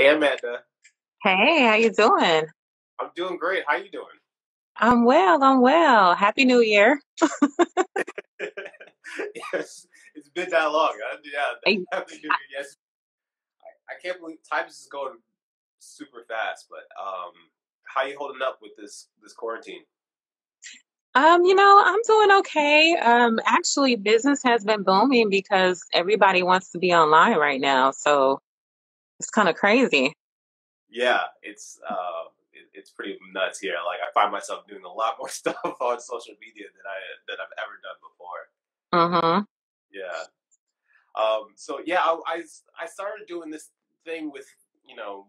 Hey, Amanda. Hey, how you doing? I'm doing great. How you doing? I'm well. I'm well. Happy New Year. yes, it's been that long. Huh? Yeah, Happy New Year. Yes, I, I can't believe time is going super fast. But um, how you holding up with this this quarantine? Um, you know, I'm doing okay. Um, actually, business has been booming because everybody wants to be online right now. So it's kind of crazy. Yeah, it's uh, it, it's pretty nuts here. Like I find myself doing a lot more stuff on social media than I than I've ever done before. Mm-hmm. Yeah. Um, so yeah, I, I I started doing this thing with you know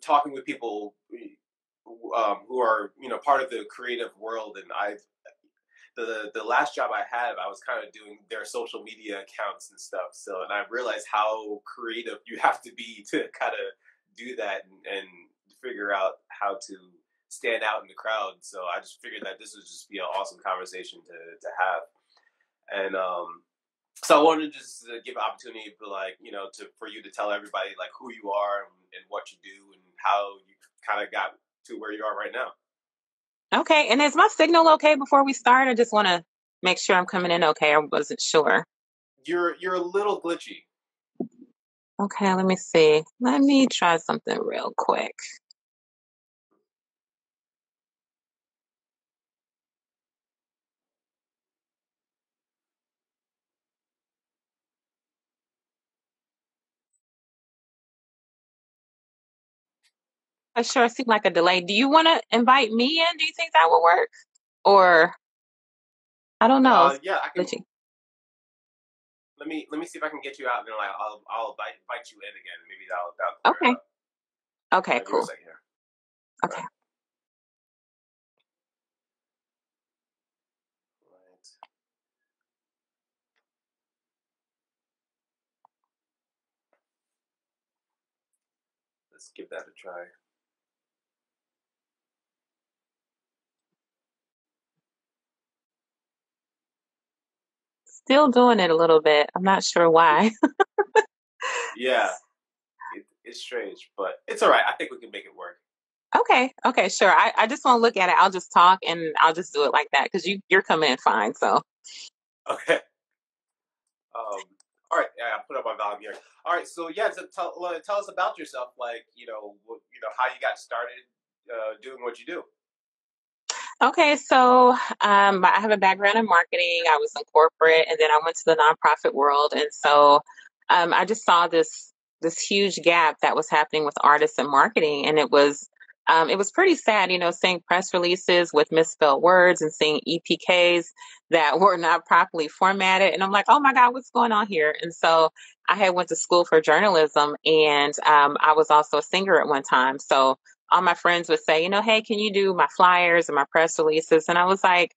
talking with people um, who are you know part of the creative world, and I the the last job I had, I was kind of doing their social media accounts and stuff. So, and I realized how creative you have to be to kind of do that and, and figure out how to stand out in the crowd. So, I just figured that this would just be an awesome conversation to to have. And um, so, I wanted to just uh, give an opportunity for like you know to for you to tell everybody like who you are and, and what you do and how you kind of got to where you are right now. Okay. And is my signal okay before we start? I just want to make sure I'm coming in okay. I wasn't sure. You're you're a little glitchy. Okay, let me see. Let me try something real quick. I sure seem like a delay. Do you want to invite me in? Do you think that will work? Or I don't know. Uh, yeah, I can. Glitchy. Let me let me see if I can get you out, and then like I'll I'll invite, invite you in again. Maybe that'll that'll Okay. Okay, give me a cool. here. Okay. Right. Let's give that a try. Still doing it a little bit. I'm not sure why. Yeah, it, it's strange, but it's all right. I think we can make it work. Okay, okay, sure. I, I just want to look at it. I'll just talk and I'll just do it like that because you you're coming in fine. So Okay. Um. All right. Yeah, I put up my volume here. All right. So yeah, so tell tell us about yourself. Like you know, what, you know how you got started uh, doing what you do. Okay, so um, I have a background in marketing. I was in corporate, and then I went to the nonprofit world, and so um, I just saw this this huge gap that was happening with artists and marketing, and it was um, it was pretty sad, you know, seeing press releases with misspelled words and seeing EPKs that were not properly formatted, and I'm like, oh my God, what's going on here? And so I had went to school for journalism, and um, I was also a singer at one time, so all my friends would say, you know, hey, can you do my flyers and my press releases? And I was like,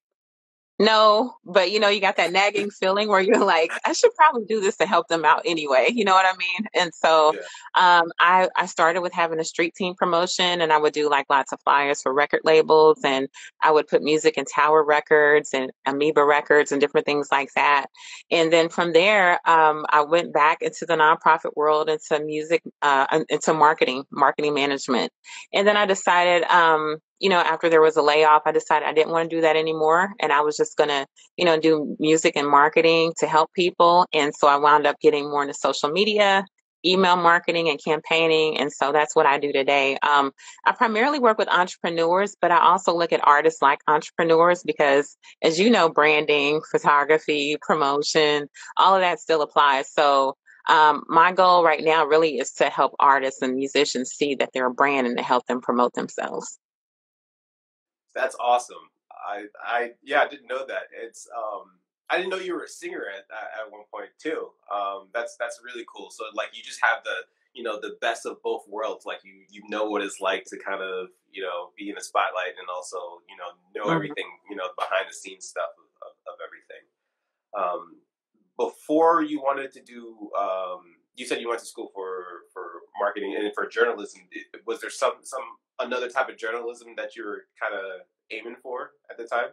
no, but you know, you got that nagging feeling where you're like, I should probably do this to help them out anyway. You know what I mean? And so Yeah. um, I, I started with having a street team promotion and I would do like lots of flyers for record labels and I would put music in Tower Records and Amoeba Records and different things like that. And then from there, um, I went back into the nonprofit world, into music, uh, into marketing, marketing management. And then I decided, um, you know, after there was a layoff, I decided I didn't want to do that anymore. And I was just going to, you know, do music and marketing to help people. And so I wound up getting more into social media, email marketing, and campaigning. And so that's what I do today. Um, I primarily work with entrepreneurs, but I also look at artists like entrepreneurs because, as you know, branding, photography, promotion, all of that still applies. So, um, my goal right now really is to help artists and musicians see that they're a brand and to help them promote themselves. That's awesome. I I yeah, I didn't know that. It's um I didn't know you were a singer at at one point too. Um that's that's really cool. So like you just have the you know the best of both worlds. Like you you know what it's like to kind of you know be in the spotlight and also you know know Mhm. everything you know behind the scenes stuff of, of, of everything. Um, before you wanted to do um you said you went to school for for marketing and for journalism. Was there some some another type of journalism that you were kind of aiming for at the time?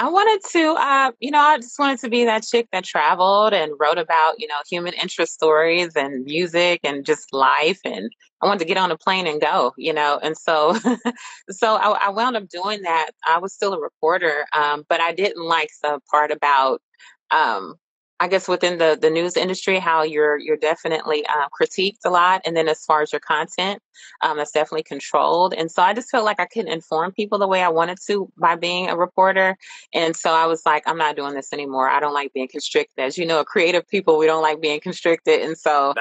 I wanted to, uh, you know, I just wanted to be that chick that traveled and wrote about, you know, human interest stories and music and just life. And I wanted to get on a plane and go, you know. And so, so I, I wound up doing that. I was still a reporter, um, but I didn't like the part about um, I guess within the the news industry, how you're you're definitely uh, critiqued a lot, and then as far as your content, um, that's definitely controlled. And so I just felt like I couldn't inform people the way I wanted to by being a reporter. And so I was like, I'm not doing this anymore. I don't like being constricted. As you know, creative people, we don't like being constricted. And so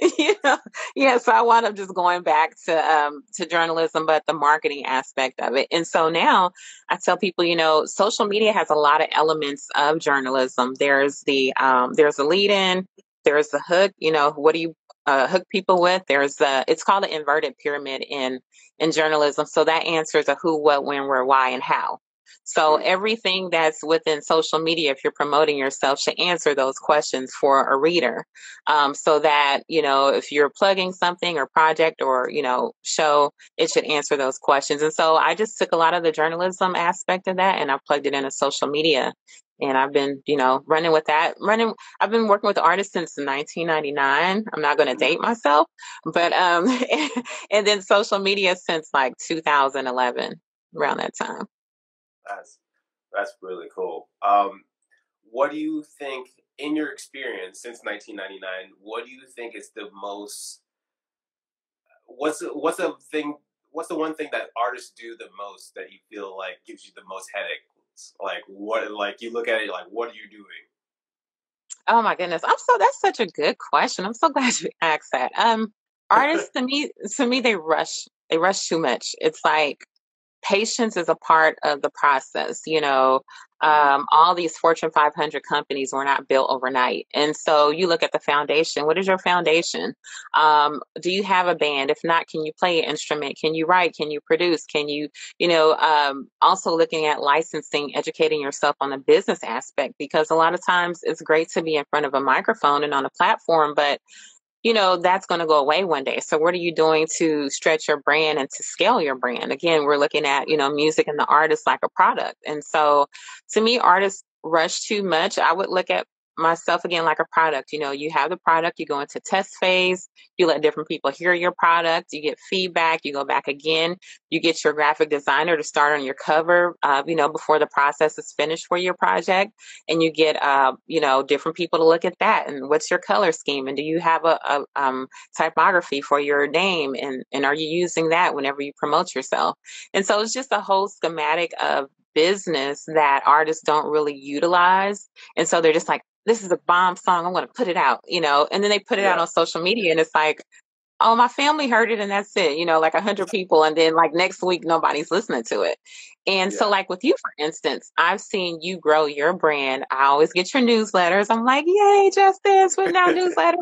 you know, yeah. So I wound up just going back to um, to journalism, but the marketing aspect of it. And so now I tell people, you know, social media has a lot of elements of journalism. There's the um, there's the lead in, there's the hook. You know, what do you uh, hook people with? There's the it's called the inverted pyramid in in journalism. So that answers a who, what, when, where, why, and how. So everything that's within social media, if you're promoting yourself, should answer those questions for a reader. Um, so that, you know, if you're plugging something or project or, you know, show, it should answer those questions. And so I just took a lot of the journalism aspect of that and I plugged it into social media. And I've been, you know, running with that. Running, I've been working with artists since 1999. I'm not going to date myself, but um, and then social media since like 2011, around that time. That's that's really cool. Um, what do you think, in your experience since 1999, what do you think is the most? What's what's the thing? What's the one thing that artists do the most that you feel like gives you the most headaches? Like what? Like you look at it, like what are you doing? Oh my goodness, I'm so that's such a good question. I'm so glad you asked that. Um, artists to me, to me, they rush. They rush too much. It's like patience is a part of the process. You know, um, all these Fortune 500 companies were not built overnight. And so you look at the foundation. What is your foundation? Um, do you have a band? If not, can you play an instrument? Can you write? Can you produce? Can you, you know, um, also looking at licensing, educating yourself on the business aspect, because a lot of times it's great to be in front of a microphone and on a platform, but you know that's going to go away one day. So what are you doing to stretch your brand and to scale your brand? Again we're looking at you know music and the artist like a product. And so to me artists rush too much. I would look at myself again like a product. You know, you have the product, you go into test phase, you let different people hear your product, you get feedback, you go back again, you get your graphic designer to start on your cover, uh, you know, before the process is finished for your project, and you get, uh, you know, different people to look at that and what's your color scheme, and do you have a, a um, typography for your name, and and are you using that whenever you promote yourself? And so it's just a whole schematic of business that artists don't really utilize. And so they're just like, this is a bomb song. I'm going to put it out, you know, and then they put it yeah. out on social media and it's like, oh, my family heard it and that's it, you know, like a hundred people. And then like next week, nobody's listening to it. And yeah. so, like with you, for instance, I've seen you grow your brand. I always get your newsletters. I'm like, yay, Justin's, putting out newsletters.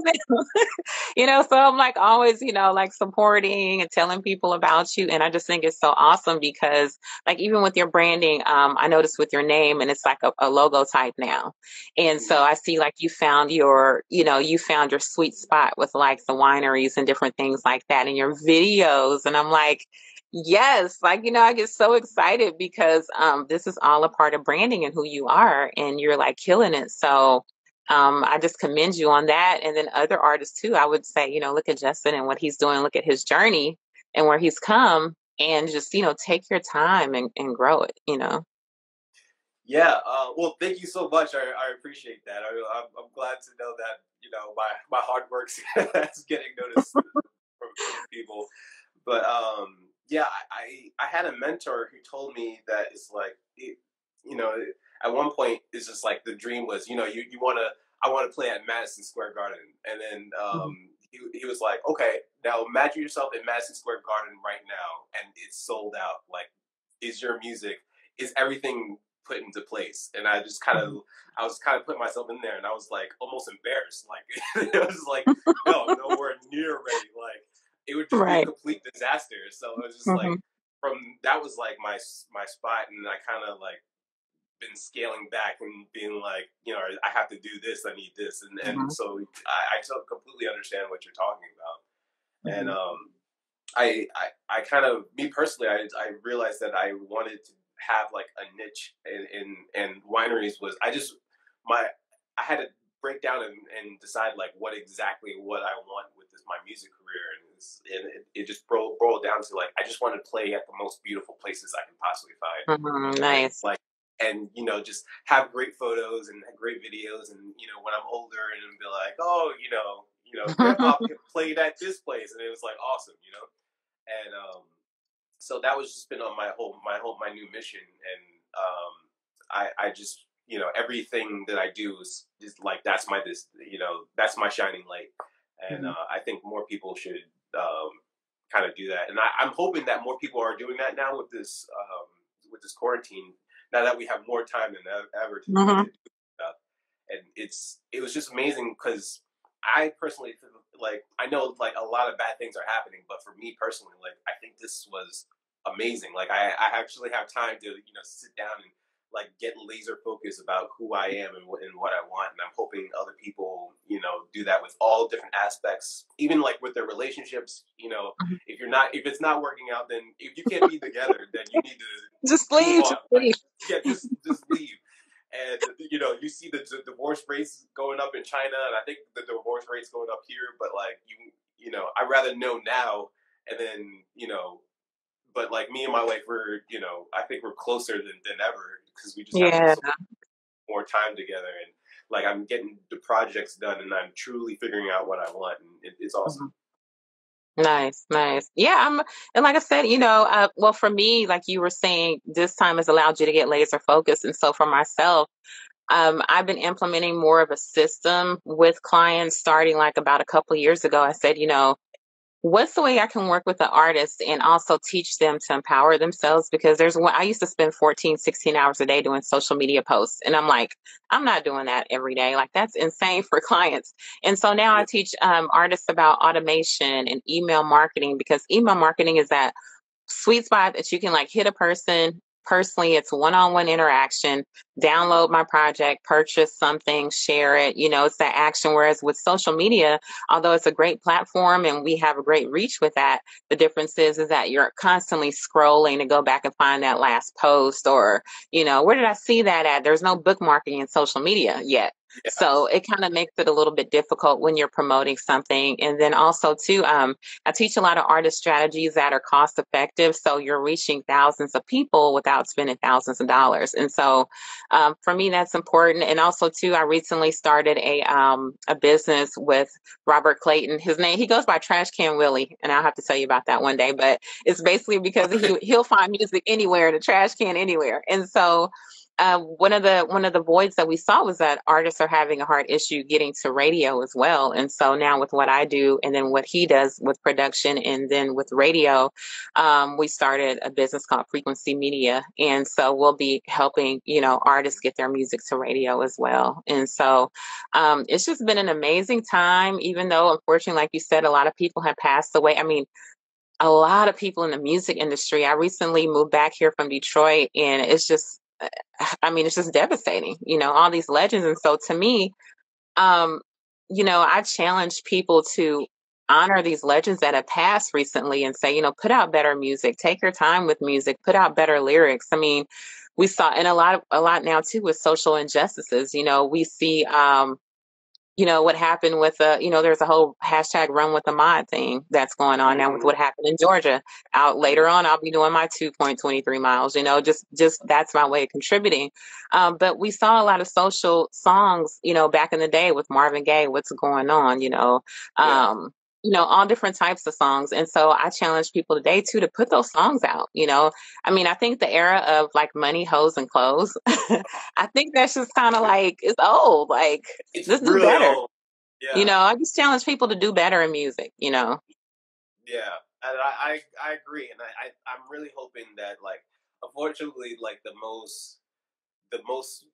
you know, so I'm like always, you know, like supporting and telling people about you. And I just think it's so awesome because, like, even with your branding, um, I noticed with your name and it's like a, a logo type now. And so I see like you found your, you know, you found your sweet spot with like the wineries and different things like that in your videos. And I'm like, Yes, like you know, I get so excited because um, this is all a part of branding and who you are, and you're like killing it. So um, I just commend you on that. And then other artists too, I would say, you know, look at Justin and what he's doing, look at his journey and where he's come, and just you know, take your time and, and grow it. You know. Yeah. Uh, well, thank you so much. I, I appreciate that. I, am glad to know that you know my my hard work's getting noticed from people. But um, yeah, I, I had a mentor who told me that it's like, it, you know, at one point it's just like the dream was, you know, you, you want to, I want to play at Madison Square Garden. And then mm-hmm. um, he, he was like, okay, now imagine yourself in Madison Square Garden right now and it's sold out. Like, is your music, is everything put into place? And I just kind of, mm-hmm. I was kind of putting myself in there and I was like almost embarrassed. Like, it was like, no, nowhere near ready. Like, it would just right. be a complete disaster. So it was just mm-hmm. like from that was like my my spot, and I kind of like been scaling back and being like, you know, I have to do this, I need this, and and mm-hmm. so I, I completely understand what you're talking about, mm-hmm. and um, I I I kind of me personally, I I realized that I wanted to have like a niche in, in and wineries was I just my I had to break down and, and decide like what exactly what I want with this my music career and, and it, it, just boiled, boiled down to like I just want to play at the most beautiful places I can possibly find. Mm-hmm, nice. like and you know just have great photos and great videos and you know when I'm older and be like oh you know you know grandpa played at this place and it was like awesome you know and um so that was just been on my whole my whole my new mission and um I I just you know everything that I do is just like that's my this you know that's my shining light, and mm-hmm. uh, I think more people should um, kind of do that. And I, am hoping that more people are doing that now with this um, with this quarantine. Now that we have more time than ever to, mm-hmm. do stuff, and it's it was just amazing because I personally like I know like a lot of bad things are happening, but for me personally, like I think this was amazing. Like I, I actually have time to you know sit down and like get laser focused about who I am and, and what I want. And I'm hoping other people, you know, do that with all different aspects, even like with their relationships. You know, mm-hmm. if you're not, if it's not working out, then if you can't be together, then you need to just leave. Just leave. yeah, just just leave. And you know, you see the, the divorce rates going up in China, and I think the divorce rates going up here. But like you, you know, I'd rather know now, and then you know, but like me and my wife, we're you know, I think we're closer than than ever because we just yeah. have more time together and like I'm getting the projects done and I'm truly figuring out what I want and it, it's awesome. Mm-hmm. Nice, nice. Yeah, I'm, and like I said, you know, uh, well, for me, like you were saying, this time has allowed you to get laser focused, and so for myself, um, I've been implementing more of a system with clients starting like about a couple years ago. I said, you know, what's the way I can work with the artists and also teach them to empower themselves? Because there's one, I used to spend 14, 16 hours a day doing social media posts. And I'm like, I'm not doing that every day. Like that's insane for clients. And so now I teach um, artists about automation and email marketing because email marketing is that sweet spot that you can like hit a person personally it's one-on-one interaction download my project purchase something share it you know it's that action. Whereas with social media although it's a great platform and we have a great reach with that the difference is is that you're constantly scrolling to go back and find that last post or you know where did i see that at? There's no bookmarking in social media yet so it kind of makes it a little bit difficult when you're promoting something. And then also too, um, I teach a lot of artist strategies that are cost effective. So you're reaching thousands of people without spending thousands of dollars. And so um, for me, that's important. And also too, I recently started a um, a business with Robert Clayton. His name he goes by Trash Can Willie, and I'll have to tell you about that one day. But it's basically because he he'll find music anywhere in a trash can anywhere. And so uh, one of the one of the voids that we saw was that artists are having a hard issue getting to radio as well. And so now with what I do, and then what he does with production, and then with radio, um, we started a business called Frequency Media, and so we'll be helping you know artists get their music to radio as well. And so um, it's just been an amazing time, even though unfortunately, like you said, a lot of people have passed away. I mean, a lot of people in the music industry. I recently moved back here from Detroit, and it's just I mean, it's just devastating, you know, all these legends. And so to me, um, you know, I challenge people to honor these legends that have passed recently and say, you know, put out better music, take your time with music, put out better lyrics. I mean, we saw, and a lot of, a lot now too with social injustices, you know, we see, um, you know, what happened with, uh, you know, there's a whole hashtag run with Ahmaud thing that's going on now with mm-hmm. what happened in Georgia. Out later on, I'll be doing my 2.23 miles, you know, just, just that's my way of contributing. Um, but we saw a lot of social songs, you know, back in the day with Marvin Gaye, what's going on, you know, um, you know, all different types of songs. And so I challenge people today too to put those songs out. You know, I mean, I think the era of like money, hoes, and clothes, I think that's just kind of like it's old. Like it's this really is better. Yeah. You know, I just challenge people to do better in music. You know. Yeah, and I I, I agree, and I, I I'm really hoping that like unfortunately like the most the most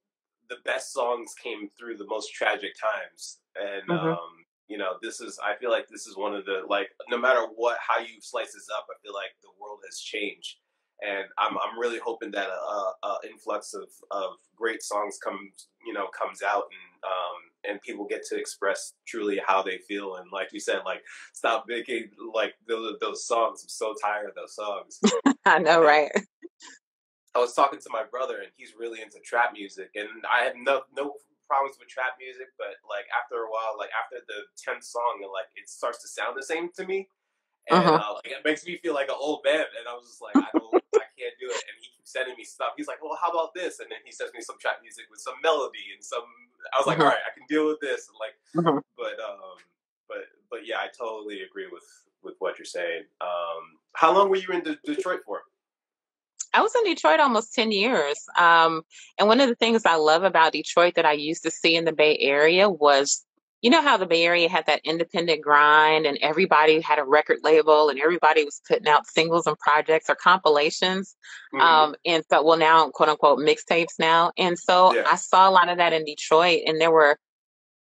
the best songs came through the most tragic times and mm-hmm. um you know this is i feel like this is one of the like no matter what how you slice this up i feel like the world has changed. And i'm, I'm really hoping that a, a influx of, of great songs comes you know comes out and um and people get to express truly how they feel. And like you said like stop making like those, those songs. I'm so tired of those songs. I know right? I was talking to my brother, and he's really into trap music, and I have no no problems with trap music, but like after a while, like after the tenth song, and like it starts to sound the same to me, and uh-huh. uh, like it makes me feel like an old man, and I was just like, I don't, I can't do it. And he keeps sending me stuff. He's like, well, how about this? And then he sends me some trap music with some melody and some. I was like, uh-huh. all right, I can deal with this. And like, uh-huh. but um, but but yeah, I totally agree with with what you're saying. Um, how long were you in De- Detroit for? I was in Detroit almost 10 years. Um, and one of the things I love about Detroit that I used to see in the Bay Area was you know how the Bay Area had that independent grind and everybody had a record label and everybody was putting out singles and projects or compilations. Mm-hmm. Um, and so, well, now quote unquote mixtapes now. And so yeah. I saw a lot of that in Detroit and there were,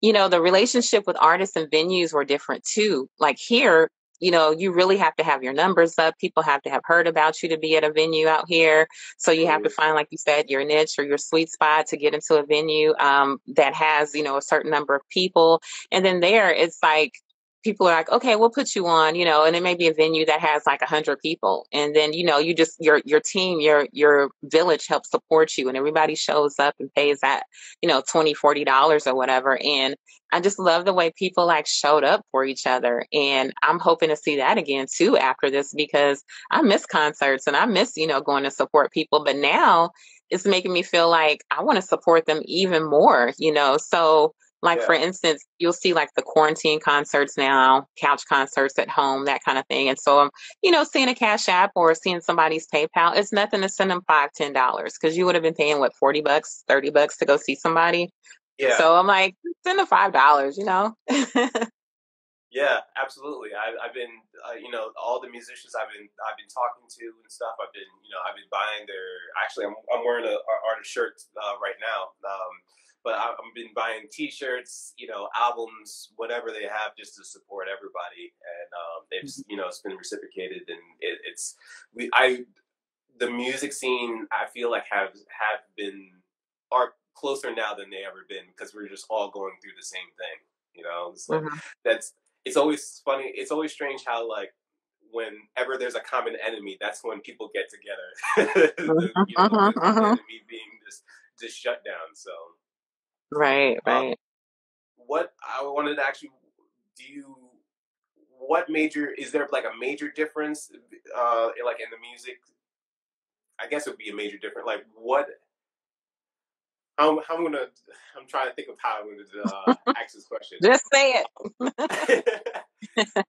you know, the relationship with artists and venues were different too. Like here, you know, you really have to have your numbers up. People have to have heard about you to be at a venue out here. So you have to find, like you said, your niche or your sweet spot to get into a venue um, that has, you know, a certain number of people. And then there, it's like people are like, okay, we'll put you on, you know, and it may be a venue that has like a hundred people. And then, you know, you just, your, your team, your, your village helps support you and everybody shows up and pays that, you know, 20, $40 or whatever. And I just love the way people like showed up for each other. And I'm hoping to see that again too after this because I miss concerts and I miss, you know, going to support people. But now it's making me feel like I want to support them even more, you know. So like yeah. for instance, you'll see like the quarantine concerts now, couch concerts at home, that kind of thing. And so, I'm, you know, seeing a Cash App or seeing somebody's PayPal, it's nothing to send them five, ten dollars because you would have been paying what forty bucks, thirty bucks to go see somebody. Yeah. So I'm like, send them five dollars, you know. yeah, absolutely. I, have been, uh, you know, all the musicians I've been, I've been talking to and stuff. I've been, you know, I've been buying their. Actually, I'm, I'm wearing a artist shirt uh, right now. Um, but I've been buying T-shirts, you know, albums, whatever they have, just to support everybody, and um, they've, mm-hmm. you know, it's been reciprocated, and it, it's we, I, the music scene, I feel like have have been are closer now than they ever been because we're just all going through the same thing, you know. It's like mm-hmm. that's it's always funny. It's always strange how like whenever there's a common enemy, that's when people get together. the, mm-hmm. you know, uh-huh, uh-huh. enemy being this this shutdown. So Right, right. Um, what I wanted to actually do you what major is there like a major difference uh like in the music I guess it would be a major difference like what how, how I'm gonna I'm trying to think of how I'm gonna uh, ask this question. Just say it.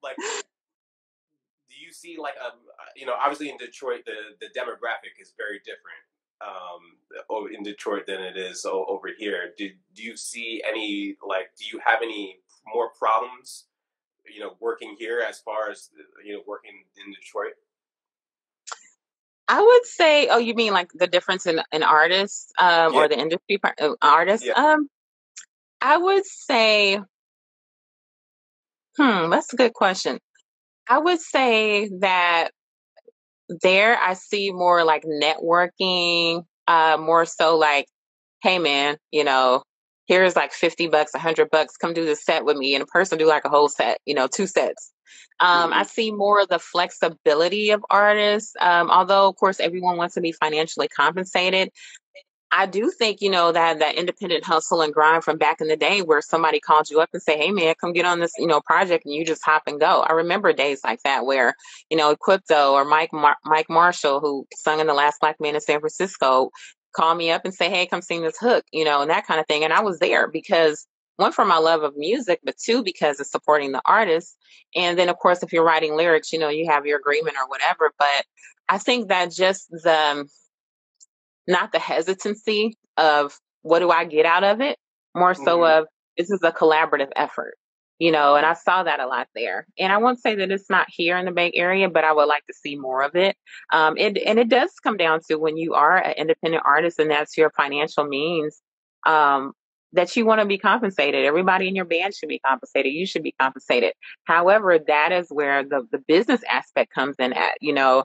like, do you see like a um, you know obviously in Detroit the the demographic is very different um, in Detroit than it is over here. Do, do you see any, like, do you have any more problems, you know, working here as far as, you know, working in Detroit? I would say, oh, you mean like the difference in, in artists um, yeah. or the industry part, uh, artists? Yeah. Um, I would say, hmm, that's a good question. I would say that there I see more like networking, uh, more so like, hey man, you know, here's like 50 bucks, 100 bucks, come do this set with me. And a person do like a whole set, you know, two sets. Um, mm-hmm. I see more of the flexibility of artists. Um, although, of course, everyone wants to be financially compensated. I do think, you know, that that independent hustle and grind from back in the day where somebody called you up and say, Hey man, come get on this, you know, project and you just hop and go. I remember days like that where, you know, Equipto or Mike, Mar- Mike Marshall, who sung in the last black man in San Francisco, call me up and say, Hey, come sing this hook, you know, and that kind of thing. And I was there because one for my love of music, but two because it's supporting the artist. And then of course, if you're writing lyrics, you know, you have your agreement or whatever. But I think that just the um, not the hesitancy of what do I get out of it, more so mm-hmm. of this is a collaborative effort, you know, and I saw that a lot there. And I won't say that it's not here in the Bay Area, but I would like to see more of it. Um, it and it does come down to when you are an independent artist and that's your financial means, um, that you want to be compensated. Everybody in your band should be compensated. You should be compensated. However, that is where the, the business aspect comes in at, you know,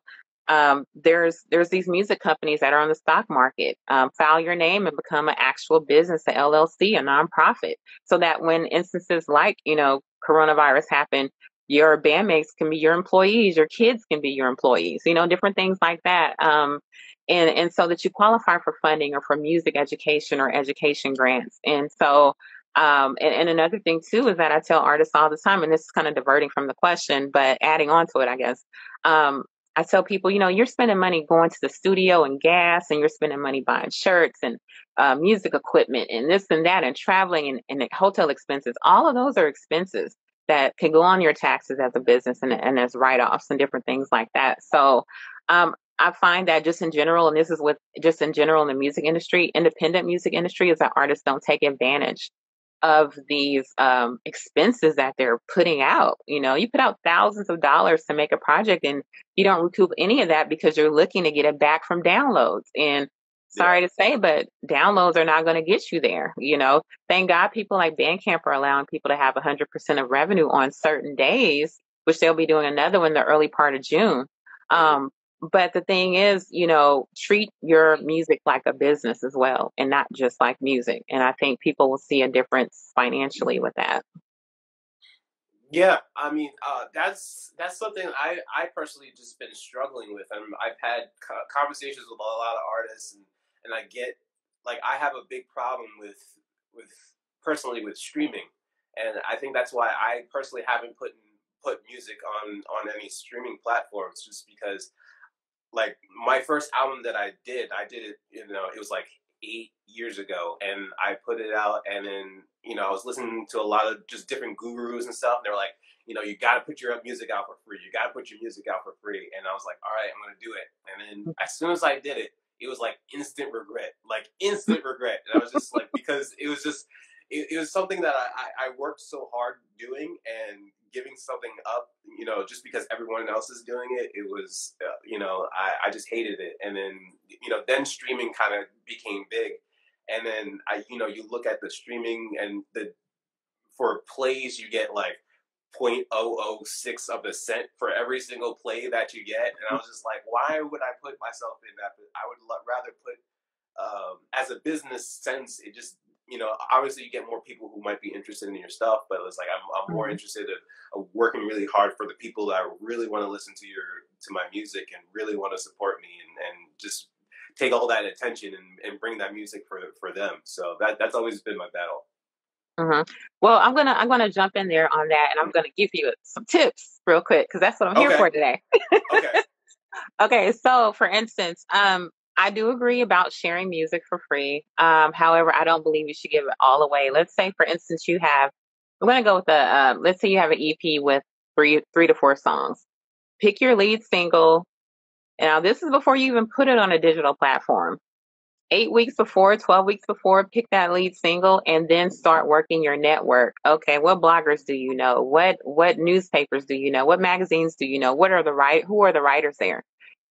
um, there's there's these music companies that are on the stock market. Um, file your name and become an actual business, a LLC, a nonprofit, so that when instances like you know coronavirus happen, your bandmates can be your employees, your kids can be your employees, you know, different things like that. Um, and, and so that you qualify for funding or for music education or education grants. And so, um, and, and another thing too is that I tell artists all the time, and this is kind of diverting from the question, but adding on to it, I guess. Um, I tell people, you know, you're spending money going to the studio and gas, and you're spending money buying shirts and uh, music equipment and this and that, and traveling and, and hotel expenses. All of those are expenses that can go on your taxes as a business and, and as write offs and different things like that. So um, I find that just in general, and this is with just in general in the music industry, independent music industry, is that artists don't take advantage of these um, expenses that they're putting out. You know, you put out thousands of dollars to make a project and you don't recoup any of that because you're looking to get it back from downloads. And sorry yeah. to say, but downloads are not going to get you there. You know, thank God people like Bandcamp are allowing people to have 100% of revenue on certain days, which they'll be doing another one the early part of June. Um, but the thing is, you know, treat your music like a business as well and not just like music. And I think people will see a difference financially with that. Yeah, I mean, uh, that's that's something I I personally just been struggling with. and I've had conversations with a lot of artists, and and I get like I have a big problem with with personally with streaming, and I think that's why I personally haven't put put music on on any streaming platforms, just because like my first album that I did, I did it, you know, it was like eight years ago, and I put it out, and then you know I was listening to a lot of just different gurus and stuff, and they were like, you know, you got to put your music out for free. You got to put your music out for free, and I was like, all right, I'm gonna do it. And then mm. as soon as I did it, it was like instant regret, like instant regret, and I was just like, because it was just. It, it was something that I, I worked so hard doing, and giving something up, you know, just because everyone else is doing it, it was, uh, you know, I, I just hated it. And then, you know, then streaming kind of became big. And then I, you know, you look at the streaming and the, for plays, you get like 0.006 of a cent for every single play that you get. And I was just like, why would I put myself in that? I would rather put, um, as a business sense, it just you know, obviously you get more people who might be interested in your stuff, but it's like I'm, I'm more mm-hmm. interested in, in working really hard for the people that really want to listen to your to my music and really want to support me and, and just take all that attention and, and bring that music for for them. So that that's always been my battle. Mm-hmm. Well, I'm gonna I'm gonna jump in there on that, and I'm gonna give you some tips real quick because that's what I'm here for today. okay. okay. So, for instance, um, I do agree about sharing music for free. Um, however, I don't believe you should give it all away. Let's say, for instance, you have, I'm going to go with a, uh, let's say you have an EP with three, three to four songs. Pick your lead single. Now, this is before you even put it on a digital platform. Eight weeks before, 12 weeks before, pick that lead single and then start working your network. Okay, what bloggers do you know? What what newspapers do you know? What magazines do you know? What are the right who are the writers there?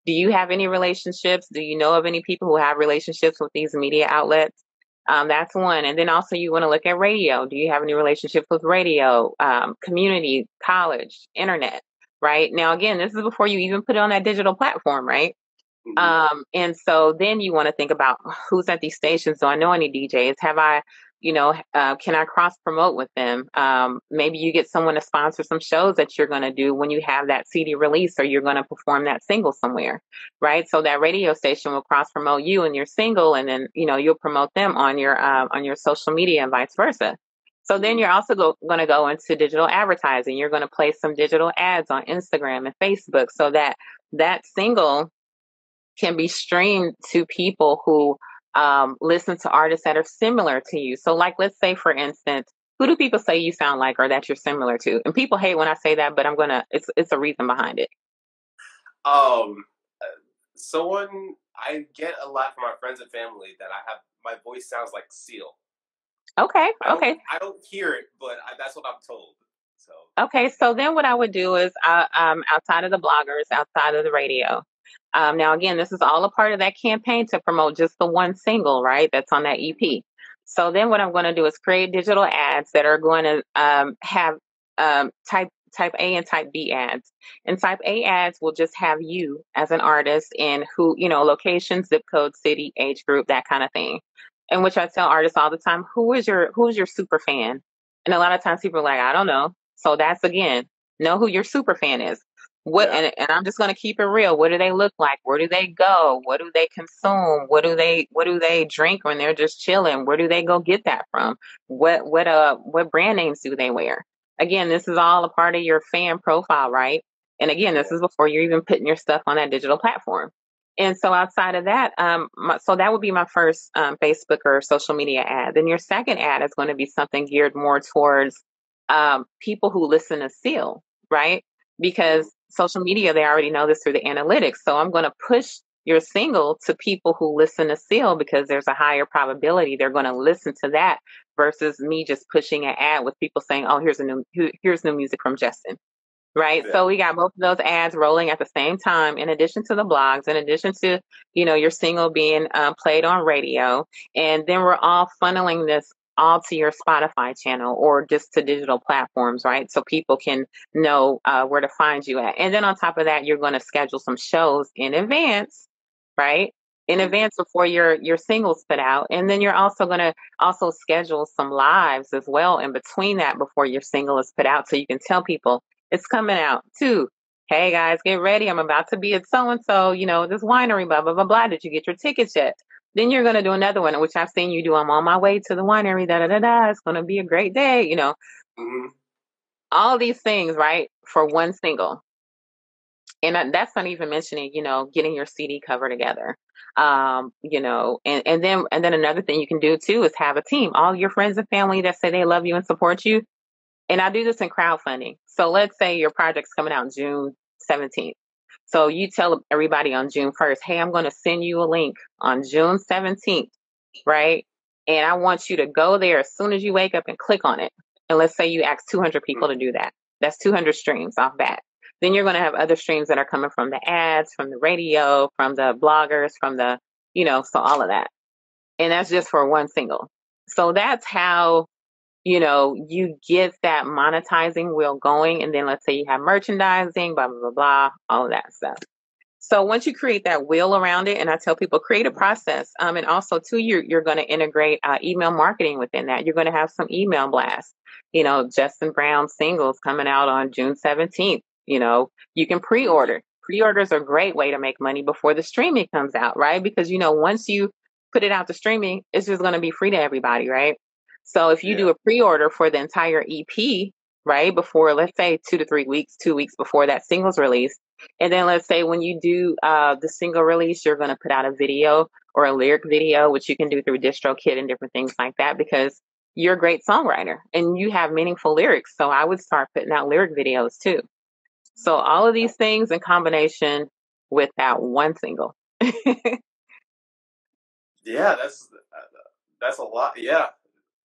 Do you have any relationships? Do you know of any people who have relationships with these media outlets? Um, that's one. And then also you want to look at radio. Do you have any relationships with radio, um, community, college, internet? Right now, again, this is before you even put it on that digital platform, right? Mm-hmm. Um, and so then you want to think about who's at these stations. Do I know any DJs? Have I you know, uh, can I cross promote with them? Um, maybe you get someone to sponsor some shows that you're going to do when you have that CD release or you're going to perform that single somewhere, right? So that radio station will cross promote you and your single, and then you know you'll promote them on your uh, on your social media and vice versa. So then you're also going to go into digital advertising. You're going to place some digital ads on Instagram and Facebook so that that single can be streamed to people who um, listen to artists that are similar to you. So, like, let's say, for instance, who do people say you sound like or that you're similar to? And people hate when I say that, but I'm gonna. It's it's a reason behind it. Um, someone I get a lot from my friends and family that I have my voice sounds like Seal. Okay. I okay. I don't hear it, but I, that's what I'm told. So. Okay, so then what I would do is, uh, um, outside of the bloggers, outside of the radio, um, now, again, this is all a part of that campaign to promote just the one single, right? That's on that EP. So then what I'm going to do is create digital ads that are going to um, have um, type type A and type B ads. And type A ads will just have you as an artist and who, you know, location, zip code, city, age group, that kind of thing. In which I tell artists all the time, who is your who is your super fan? And a lot of times people are like, I don't know. So that's again Know who your super fan is. What Yeah. and, and I'm just gonna keep it real. What do they look like? Where do they go? What do they consume? What do they what do they drink when they're just chilling? Where do they go get that from? What what uh what brand names do they wear? Again, this is all a part of your fan profile, right? And again, this is before you're even putting your stuff on that digital platform. And so outside of that, um, my, so that would be my first um, Facebook or social media ad. Then your second ad is going to be something geared more towards um, people who listen to Seal, right? Because social media, they already know this through the analytics. So I'm going to push your single to people who listen to Seal because there's a higher probability they're going to listen to that versus me just pushing an ad with people saying, "Oh, here's a new here's new music from Justin." Right. Yeah. So we got both of those ads rolling at the same time, in addition to the blogs, in addition to, you know, your single being um, played on radio. And then we're all funneling this all to your Spotify channel or just to digital platforms, right? So people can know uh, where to find you at. And then on top of that, you're going to schedule some shows in advance, right? In advance before your your singles put out, and then you're also going to also schedule some lives as well in between that before your single is put out, so you can tell people it's coming out too. Hey guys, get ready! I'm about to be at so and so, you know, this winery, blah blah blah blah. Did you get your tickets yet? Then you're gonna do another one, which I've seen you do. I'm on my way to the winery. Da da da da. It's gonna be a great day. You know, hmm all these things, right, for one single. And that's not even mentioning, you know, getting your CD cover together. Um, you know, and, and then and then another thing you can do too is have a team. All your friends and family that say they love you and support you. And I do this in crowdfunding. So let's say your project's coming out June 17th. So you tell everybody on June 1st, hey, I'm going to send you a link on June 17th, right? And I want you to go there as soon as you wake up and click on it. And let's say you ask 200 hmm. people to do that. That's 200 streams off that. Then you're going to have other streams that are coming from the ads, from the radio, from the bloggers, from the, you know, so all of that. And that's just for one single. So that's how, you know, you get that monetizing wheel going. And then let's say you have merchandising, blah, blah, blah, blah, all of that stuff. So once you create that wheel around it, and I tell people create a process, um, and also too, you're you're going to integrate uh, email marketing within that. You're going to have some email blasts. You know, Justin Brown singles coming out on June 17th. You know, you can pre-order. Pre-orders are a great way to make money before the streaming comes out, right? Because you know, once you put it out to streaming, it's just going to be free to everybody, right? So if you Yeah. do a pre-order for the entire EP, right, before let's say two to three weeks, two weeks before that single's released, and then let's say when you do uh, the single release, you're going to put out a video or a lyric video, which you can do through DistroKid and different things like that, because you're a great songwriter and you have meaningful lyrics. So I would start putting out lyric videos too. So all of these things in combination with that one single. Yeah, that's uh, that's a lot. Yeah,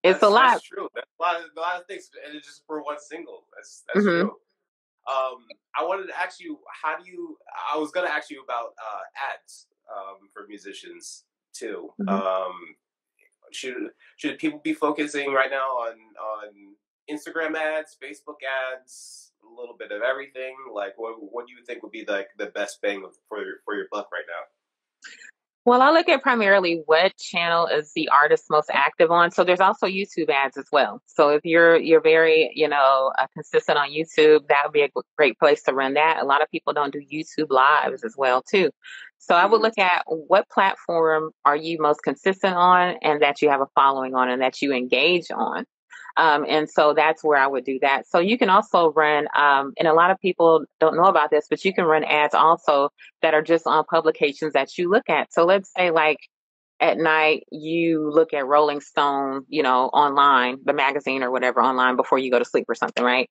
it's that's, a lot. That's true. That's a lot, of, a lot of things, and it's just for one single. That's that's Mhm. true. Um, I wanted to ask you, how do you? I was gonna ask you about uh, ads um, for musicians too. Mhm. Um, should should people be focusing right now on on Instagram ads, Facebook ads, a little bit of everything? Like, what what do you think would be like the best bang for your, for your buck right now? Well, I look at primarily what channel is the artist most active on. So there's also YouTube ads as well. So if you're you're very you know uh, consistent on YouTube, that would be a great place to run that. A lot of people don't do YouTube lives as well too. So I would Mhm. look at what platform are you most consistent on, and that you have a following on, and that you engage on. Um, and so that's where I would do that. So you can also run, um, and a lot of people don't know about this, but you can run ads also that are just on publications that you look at. So let's say like at night you look at Rolling Stone, you know, online, the magazine or whatever online before you go to sleep or something, right?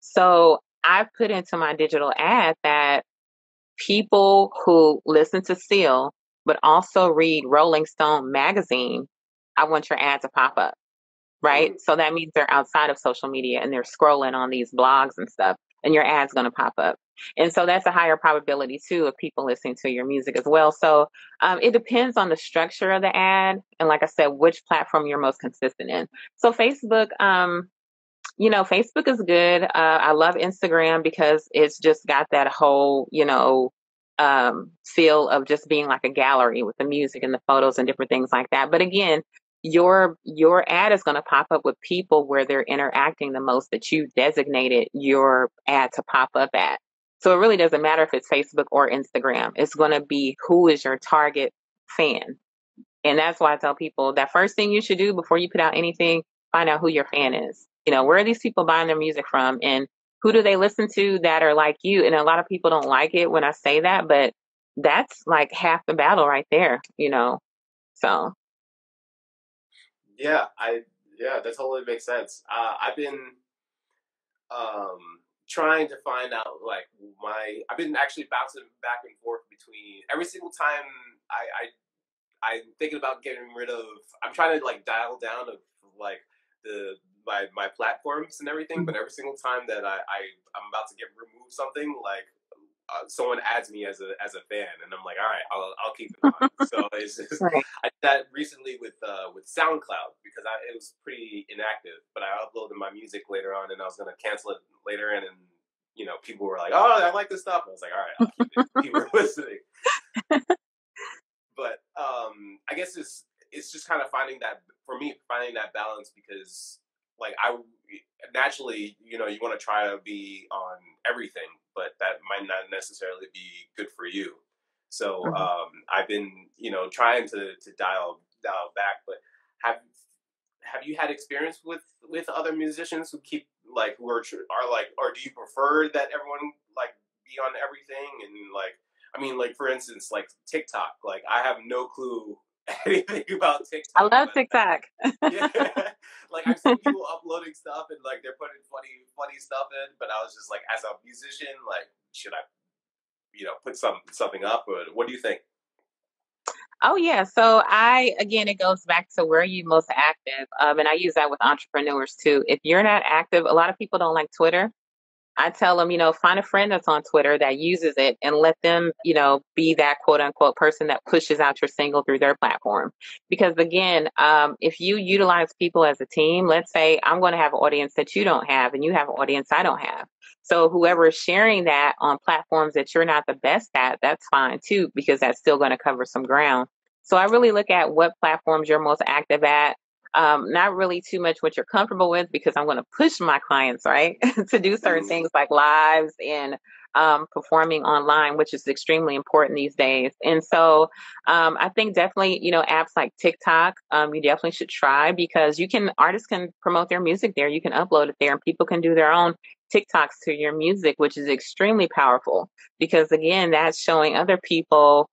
So I put into my digital ad that people who listen to Seal but also read Rolling Stone magazine, I want your ad to pop up right? Mhm. So that means they're outside of social media and they're scrolling on these blogs and stuff, and your ad's going to pop up. And so that's a higher probability too of people listening to your music as well. So um, it depends on the structure of the ad, and like I said, which platform you're most consistent in. So Facebook, um, you know, Facebook is good. Uh, I love Instagram because it's just got that whole, you know, um, feel of just being like a gallery with the music and the photos and different things like that. But again, your your ad is going to pop up with people where they're interacting the most that you designated your ad to pop up at. So it really doesn't matter if it's Facebook or Instagram. It's going to be who is your target fan. And that's why I tell people that first thing you should do before you put out anything, find out who your fan is. You know, where are these people buying their music from and who do they listen to that are like you? And a lot of people don't like it when I say that, but that's like half the battle right there, you know. So yeah, I yeah, that totally makes sense. Uh, I've been um, trying to find out like my I've been actually bouncing back and forth between every single time I, I I'm thinking about getting rid of I'm trying to like dial down of like the my my platforms and everything, but every single time that I, I I'm about to get remove something like uh, someone adds me as a as a fan, and I'm like, all right, I'll I'll keep it on. so it's just, right. I did that recently with uh, with SoundCloud because I, it was pretty inactive, but I uploaded my music later on, and I was gonna cancel it later, and, and you know, people were like, oh, I like this stuff. I was like, all right, I'll keep it. people listening. but um, I guess it's it's just kind of finding that for me, finding that balance because like I naturally, you know, you want to try to be on everything, but that might not necessarily be good for you. So mm-hmm. um, I've been, you know, trying to to dial dial back. But have have you had experience with with other musicians who keep like who are are like, or do you prefer that everyone like be on everything and like? I mean, like for instance, like TikTok. Like I have no clue anything about TikTok. I love TikTok. yeah. Like I've seen people uploading stuff and like they're putting funny funny stuff in, but I was just like as a musician, like should I you know, put some something up or what do you think? Oh yeah, so I again it goes back to where you most active, um, and I use that with entrepreneurs too. If you're not active, a lot of people don't like Twitter. I tell them, you know, find a friend that's on Twitter that uses it and let them, you know, be that quote unquote person that pushes out your single through their platform. Because again, um, if you utilize people as a team, let's say I'm going to have an audience that you don't have and you have an audience I don't have. So whoever is sharing that on platforms that you're not the best at, that's fine too, because that's still going to cover some ground. So I really look at what platforms you're most active at um, not really too much what you're comfortable with because I'm going to push my clients, right, to do certain mm-hmm. things like lives and um, performing online, which is extremely important these days. And so um, I think definitely, you know, apps like TikTok, um, you definitely should try because you can, artists can promote their music there. You can upload it there and people can do their own TikToks to your music, which is extremely powerful because again, that's showing other people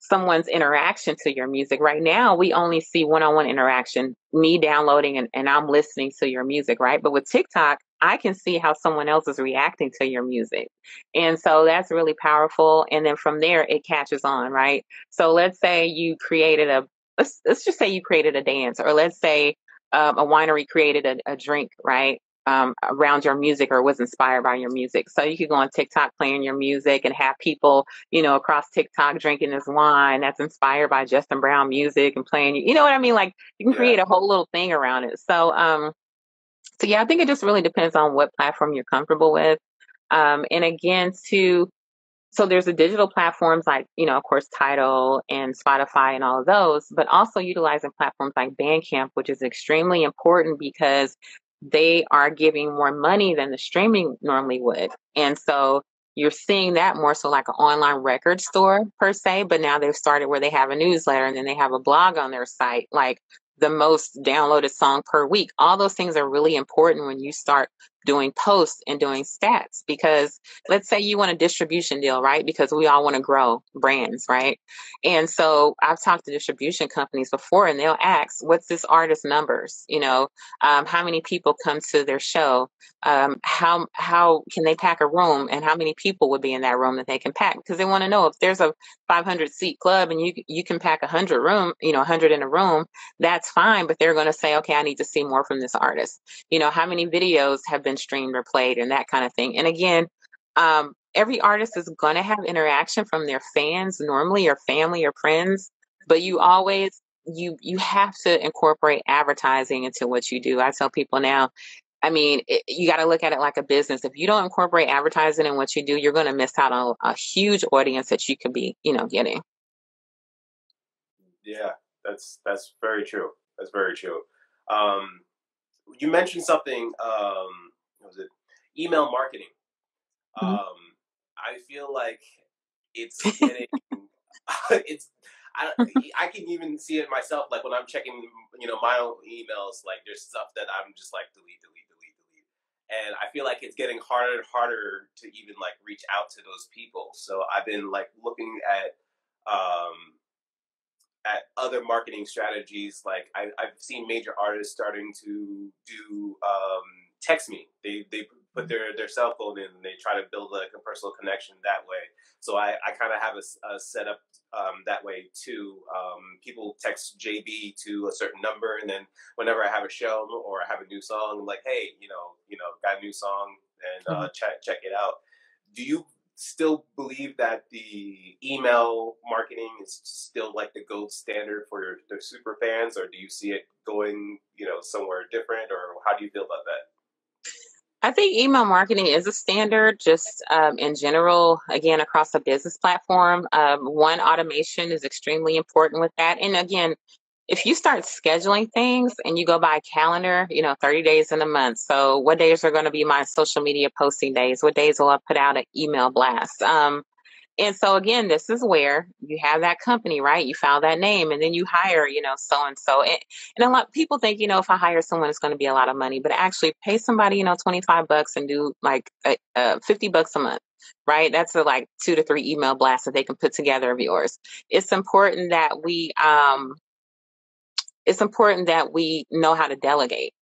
someone's interaction to your music. Right now, we only see one on one interaction, me downloading and, and I'm listening to your music, right? But with TikTok, I can see how someone else is reacting to your music. And so that's really powerful. And then from there, it catches on, right? So let's say you created a, let's, let's just say you created a dance, or let's say um, a winery created a, a drink, right? Um, around your music or was inspired by your music. So you could go on TikTok playing your music and have people, you know, across TikTok drinking this wine that's inspired by Justin Brown music and playing, you know what I mean? Like you can create a whole little thing around it. So, um, so yeah, I think it just really depends on what platform you're comfortable with. Um, and again, to so there's the digital platforms like, you know, of course, Tidal and Spotify and all of those, but also utilizing platforms like Bandcamp, which is extremely important because they are giving more money than the streaming normally would. And so you're seeing that more so like an online record store per se, but now they've started where they have a newsletter and then they have a blog on their site, like the most downloaded song per week. All those things are really important when you start doing posts and doing stats because let's say you want a distribution deal, right? Because we all want to grow brands, right? And so I've talked to distribution companies before and they'll ask, what's this artist numbers? You know, um, how many people come to their show? Um, how, how can they pack a room and how many people would be in that room that they can pack? Because they want to know if there's a 500 seat club and you, you can pack a hundred room, you know, 100 in a room, that's fine. But they're going to say, okay, I need to see more from this artist. You know, how many videos have been been streamed or played and that kind of thing. And again, um, every artist is going to have interaction from their fans normally or family or friends, but you always you you have to incorporate advertising into what you do. I tell people now, I mean, it, you got to look at it like a business. If you don't incorporate advertising in what you do, you're going to miss out on a huge audience that you could be, you know, getting. Yeah, that's that's very true. That's very true. Um, you mentioned something. Um, was it email marketing? Mm-hmm. Um, I feel like it's getting it's I, I can even see it myself. Like when I'm checking, you know, my own emails, like there's stuff that I'm just like delete, delete, delete, delete, and I feel like it's getting harder and harder to even like reach out to those people. So I've been like looking at um, at other marketing strategies. Like I, have seen major artists starting to do um, text me. They they put their their cell phone in and they try to build like a personal connection that way. So I, I kind of have a, a setup um, that way too. Um, people text JB to a certain number, and then whenever I have a show or I have a new song, I'm like, hey, you know, you know, got a new song, and uh, mm-hmm. check check it out. Do you still believe that the email marketing is still like the gold standard for your, the super fans, or do you see it going, you know, somewhere different, or how do you feel about that? I think email marketing is a standard just um, in general, again, across a business platform. Um, one, automation is extremely important with that. And again, if you start scheduling things and you go by calendar, you know, 30 days in a month. So what days are going to be my social media posting days? What days will I put out an email blast? Um, and so again, this is where you have that company, right? You file that name and then you hire, you know, so and so. And a lot of people think, you know, if I hire someone, it's going to be a lot of money, but actually pay somebody, you know, 25 bucks and do like uh, 50 bucks a month, right? That's a, like two to three email blasts that they can put together of yours. It's important that we, um, it's important that we know how to delegate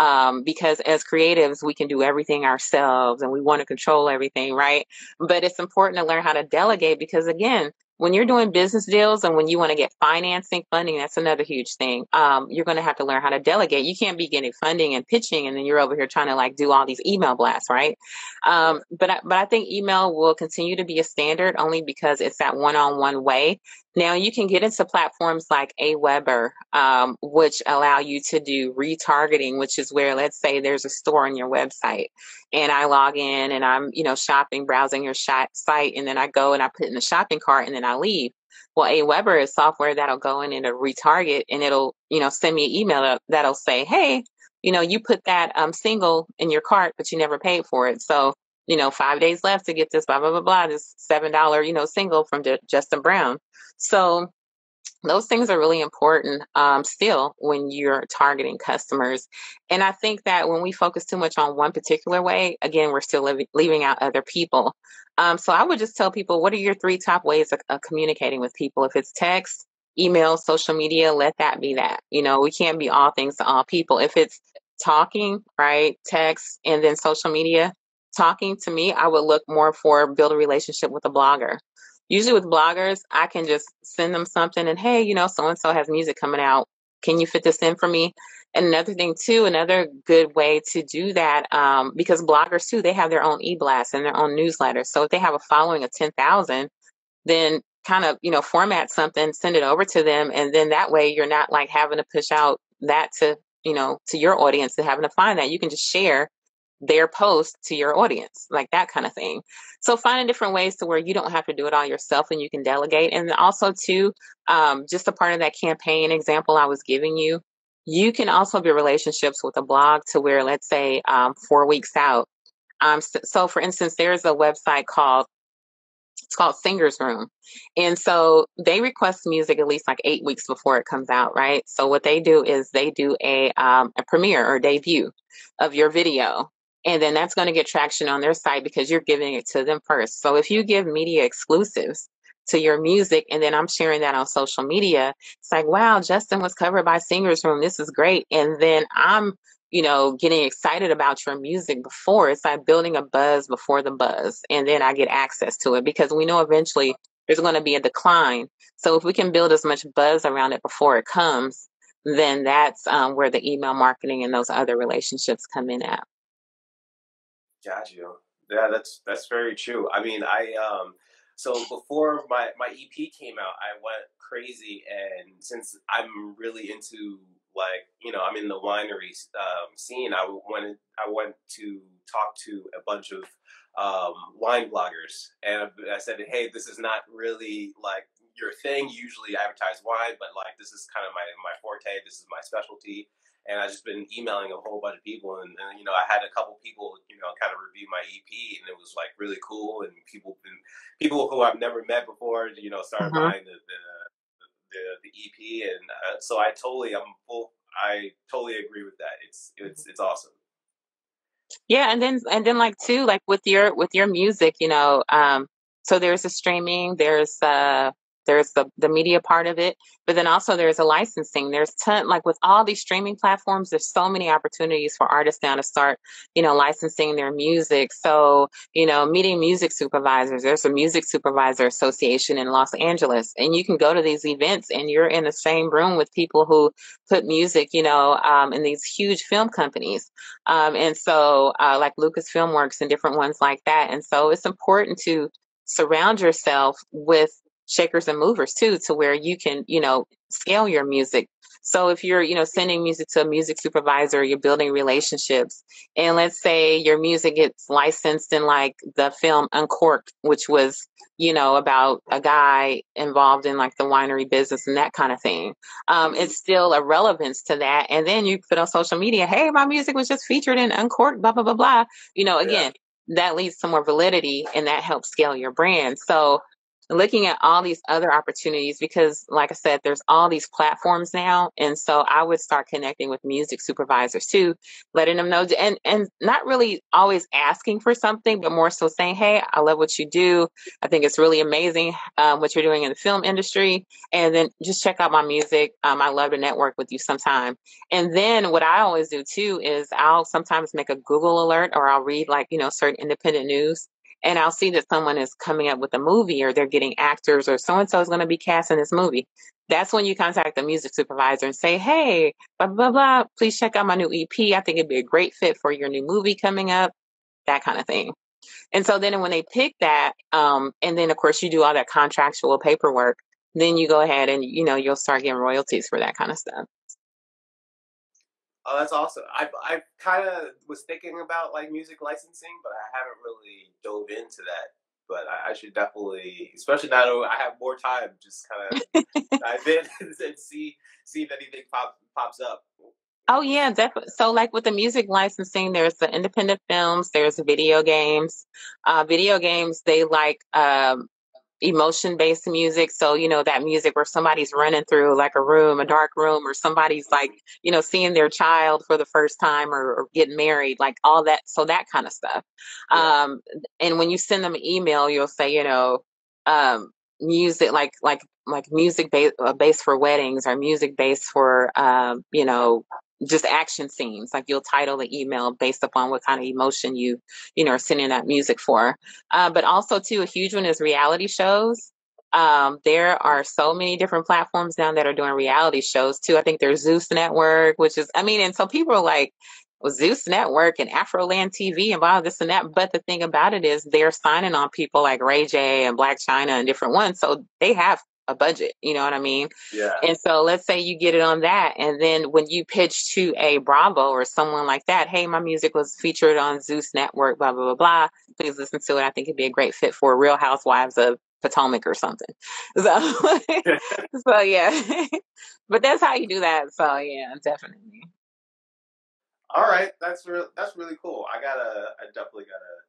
um, because as creatives, we can do everything ourselves and we want to control everything, right? But it's important to learn how to delegate because, again, when you're doing business deals and when you want to get financing funding that's another huge thing. Um, you're going to have to learn how to delegate. You can't be getting funding and pitching and then you're over here trying to like do all these email blasts right? Um, but I, but I think email will continue to be a standard only because it's that one-on-one way now you can get into platforms like Aweber, um, which allow you to do retargeting, which is where let's say there's a store on your website and I log in and I'm, you know, shopping, browsing your site, and then I go and I put in the shopping cart and then I leave. Well, Aweber is software that'll go in and it'll retarget and it'll, you know, send me an email that'll say, hey, you know, you put that um, single in your cart, but you never paid for it. So, you know, five days left to get this, blah, blah, blah, blah, this $7, you know, single from Justin Brown. So those things are really important um, still when you're targeting customers. And I think that when we focus too much on one particular way, again, we're still li- leaving out other people. Um, so I would just tell people what are your three top ways of, of communicating with people? If it's text, email, social media, let that be that. You know, we can't be all things to all people. If it's talking, right, text, and then social media, talking to me, I would look more for build a relationship with a blogger usually with bloggers, I can just send them something and hey, you know, so and so has music coming out. Can you fit this in for me? And another thing too, another good way to do that, um, because bloggers too, they have their own e-blast and their own newsletters. So if they have a following of 10,000, then kind of, you know, format something, send it over to them. And then that way you're not like having to push out that to, you know, to your audience and having to find that. You can just share their post to your audience, like that kind of thing. So finding different ways to where you don't have to do it all yourself and you can delegate. And also to um, just a part of that campaign example I was giving you, you can also build relationships with a blog to where, let's say, um, four weeks out. Um, so, so for instance, there's a website called it's called Singers Room. And so they request music at least like eight weeks before it comes out, right? So what they do is they do a um, a premiere or debut of your video and then that's going to get traction on their site because you're giving it to them first. So if you give media exclusives to your music and then I'm sharing that on social media, it's like, wow, Justin was covered by Singers Room. This is great. And then I'm, you know, getting excited about your music before. It's like building a buzz before the buzz. And then I get access to it because we know eventually there's going to be a decline. So if we can build as much buzz around it before it comes, then that's um, where the email marketing and those other relationships come in at. Got you. Yeah, that's that's very true. I mean, I um, so before my my EP came out, I went crazy, and since I'm really into like you know I'm in the winery um, scene, I went I went to talk to a bunch of um, wine bloggers, and I said, hey, this is not really like your thing. Usually advertise wine, but like this is kind of my my forte. This is my specialty. And I've just been emailing a whole bunch of people, and, and, you know, I had a couple people, you know, kind of review my EP, and it was like really cool. And people, and people who I've never met before, you know, started mm-hmm. buying the, the the, the EP, and uh, so I totally, I'm full. I totally agree with that. It's it's it's awesome. Yeah, and then and then like too, like with your with your music, you know, um, so there's a streaming, there's uh there's the, the media part of it, but then also there's a licensing. There's ton like with all these streaming platforms, there's so many opportunities for artists now to start, you know, licensing their music. So, you know, meeting music supervisors. There's a music supervisor association in Los Angeles, and you can go to these events and you're in the same room with people who put music, you know, um, in these huge film companies. Um, and so, uh, like Lucasfilm Works and different ones like that. And so it's important to surround yourself with shakers and movers too, to where you can, you know, scale your music. So if you're, you know, sending music to a music supervisor, you're building relationships. And let's say your music gets licensed in like the film Uncorked, which was, you know, about a guy involved in like the winery business and that kind of thing. Um, it's still a relevance to that. And then you put on social media, hey, my music was just featured in Uncorked, blah, blah, blah, blah. You know, again, yeah. that leads to more validity and that helps scale your brand. So looking at all these other opportunities because like i said there's all these platforms now. And so i would start connecting with music supervisors too letting them know and and not really always asking for something but more so saying hey i love what you do. I think it's really amazing um, what you're doing in the film industry. And then just check out my music. Um, i love to network with you sometime. And then what i always do too is i'll sometimes make a google alert or i'll read like you know certain independent news and I'll see that someone is coming up with a movie or they're getting actors or so and so is going to be cast in this movie. That's when you contact the music supervisor and say, Hey, blah, blah, blah, please check out my new EP. I think it'd be a great fit for your new movie coming up, that kind of thing. And so then when they pick that, um, and then of course you do all that contractual paperwork, then you go ahead and, you know, you'll start getting royalties for that kind of stuff. Oh, that's awesome. I I kind of was thinking about like music licensing, but I haven't really dove into that. But I, I should definitely, especially now that I have more time, just kind of dive in and see see if anything pop, pops up. Oh yeah, definitely. So like with the music licensing, there's the independent films, there's video games. Uh, video games, they like um, emotion based music. So, you know, that music where somebody's running through like a room, a dark room, or somebody's like, you know, seeing their child for the first time or, or getting married, like all that. So that kind of stuff. Yeah. Um, and when you send them an email, you'll say, you know, um, music like like like music based uh, based for weddings or music based for um, you know just action scenes. Like you'll title the email based upon what kind of emotion you you know are sending that music for. Uh, but also too a huge one is reality shows. Um, there are so many different platforms now that are doing reality shows too. I think there's zeus network which is i mean and so people are like well, zeus network and afroland tv and all this and that. But the thing about it is they're signing on people like ray j and Blac Chyna and different ones. So they have a budget. You know what I mean? Yeah. And so let's say you get it on that. And then when you pitch to a Bravo or someone like that, hey, my music was featured on Zeus Network, blah, blah, blah, blah. Please listen to it. I think it'd be a great fit for Real Housewives of Potomac or something. So, so yeah. but that's how you do that. So yeah, definitely. All right, that's real. That's really cool. I gotta. I definitely gotta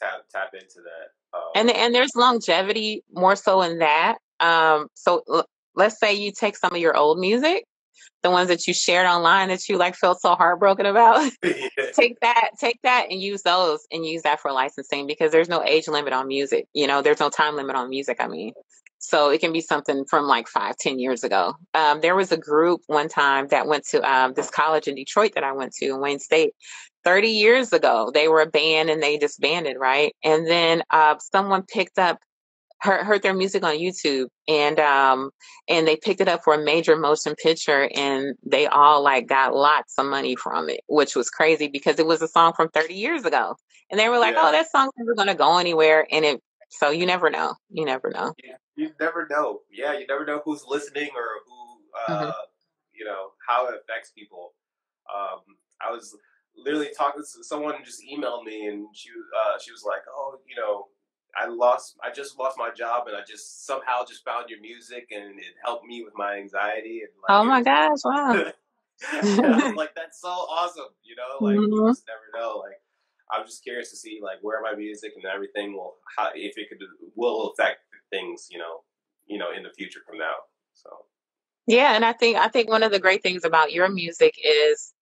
tap tap into that. Um, and and there's longevity more so in that um, so l- let's say you take some of your old music, the ones that you shared online that you like felt so heartbroken about. take that, take that and use those and use that for licensing because there's no age limit on music. You know, there's no time limit on music. I mean, so it can be something from like five, ten years ago. Um, there was a group one time that went to um, this college in Detroit that I went to in Wayne State. 30 years ago, they were a band and they disbanded, right? And then uh, someone picked up heard, heard their music on YouTube and um and they picked it up for a major motion picture and they all like got lots of money from it, which was crazy because it was a song from 30 years ago. And they were like, yeah. "Oh, that song's never going to go anywhere." And it so you never know. You never know. Yeah, you never know. Yeah, you never know who's listening or who uh mm-hmm. you know, how it affects people. Um I was literally talking to someone just emailed me and she uh, she was like, oh, you know, I lost I just lost my job and I just somehow just found your music and it helped me with my anxiety and like, oh my gosh, wow. like that's so awesome, you know, like mm-hmm. you just never know. Like I'm just curious to see like where my music and everything will how if it could will affect things, you know, you know, in the future from now. So yeah, and I think I think one of the great things about your music is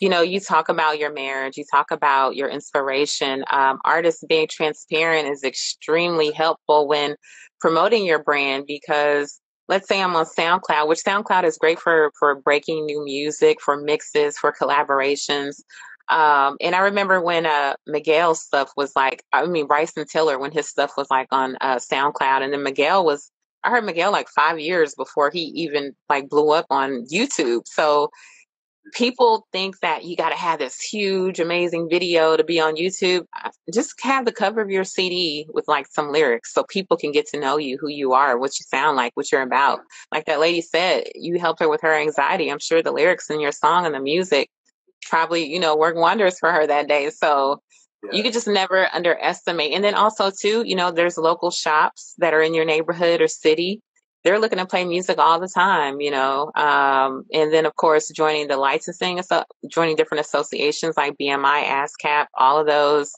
you know, you talk about your marriage, you talk about your inspiration. Um, artists being transparent is extremely helpful when promoting your brand because let's say I'm on SoundCloud, which SoundCloud is great for for breaking new music, for mixes, for collaborations. Um, and I remember when uh, Miguel's stuff was like, I mean, Bryson Tiller, when his stuff was like on uh, SoundCloud, and then Miguel was, I heard Miguel like five years before he even like blew up on YouTube. So people think that you got to have this huge, amazing video to be on YouTube. Just have the cover of your CD with like some lyrics so people can get to know you, who you are, what you sound like, what you're about. Like that lady said, you helped her with her anxiety. I'm sure the lyrics in your song and the music probably, you know, work wonders for her that day. So yeah. you could just never underestimate. And then also, too, you know, there's local shops that are in your neighborhood or city they're looking to play music all the time, you know. Um, and then, of course, joining the licensing, joining different associations like BMI, ASCAP, all of those.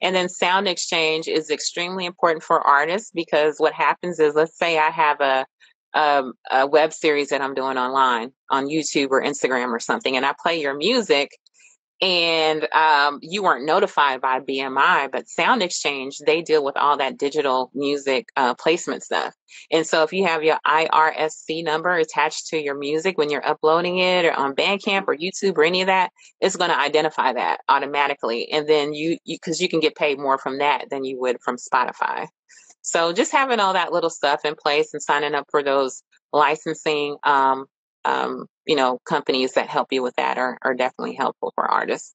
And then Sound Exchange is extremely important for artists because what happens is, let's say I have a um, a web series that I'm doing online on YouTube or Instagram or something, and I play your music, and um, you weren't notified by BMI, but Sound Exchange, they deal with all that digital music uh, placement stuff. And so if you have your IRSC number attached to your music when you're uploading it or on Bandcamp or YouTube or any of that, it's going to identify that automatically. And then you, because you, you can get paid more from that than you would from Spotify. So just having all that little stuff in place and signing up for those licensing um, um, you know, companies that help you with that are, are definitely helpful for artists.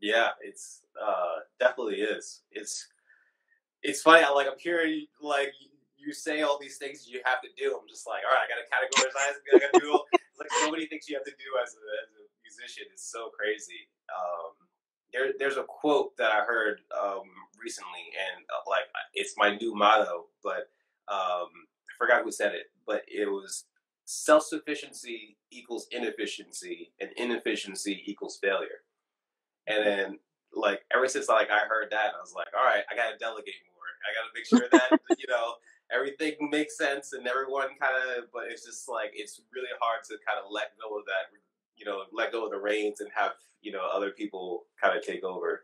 Yeah, it's uh, definitely is. It's it's funny. I like I'm hearing like you say all these things you have to do. I'm just like, all right, I got to categorize. I got to do. It's like so many things you have to do as a, as a musician. It's so crazy. Um, there, there's a quote that I heard um, recently, and uh, like it's my new motto, but um, I forgot who said it, but it was self sufficiency equals inefficiency, and inefficiency equals failure. And then, like, ever since like I heard that, I was like, all right, I gotta delegate more. I gotta make sure that you know everything makes sense and everyone kind of. But it's just like it's really hard to kind of let go of that, you know, let go of the reins and have you know other people kind of take over.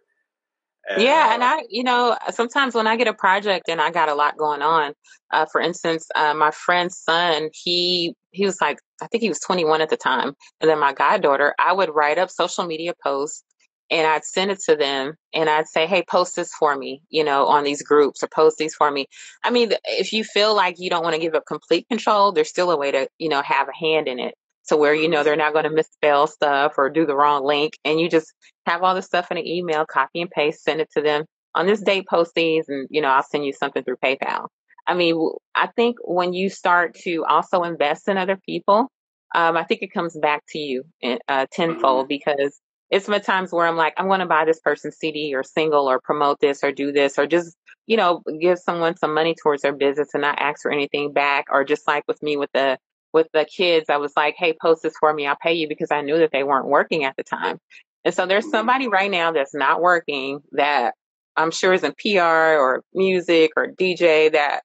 And, yeah, uh, and I, you know, sometimes when I get a project and I got a lot going on, uh, for instance, uh, my friend's son, he he was like, I think he was 21 at the time, and then my goddaughter, I would write up social media posts and I'd send it to them and I'd say, hey, post this for me, you know, on these groups or post these for me. I mean, if you feel like you don't want to give up complete control, there's still a way to, you know, have a hand in it to where you know they're not going to misspell stuff or do the wrong link and you just have all the stuff in an email copy and paste send it to them on this date post these and you know i'll send you something through paypal i mean i think when you start to also invest in other people um, i think it comes back to you uh, tenfold mm-hmm. because it's some times where i'm like i'm going to buy this person's cd or single or promote this or do this or just you know give someone some money towards their business and not ask for anything back or just like with me with the with the kids, I was like, hey, post this for me. I'll pay you because I knew that they weren't working at the time. And so there's somebody right now that's not working that I'm sure is in PR or music or DJ that,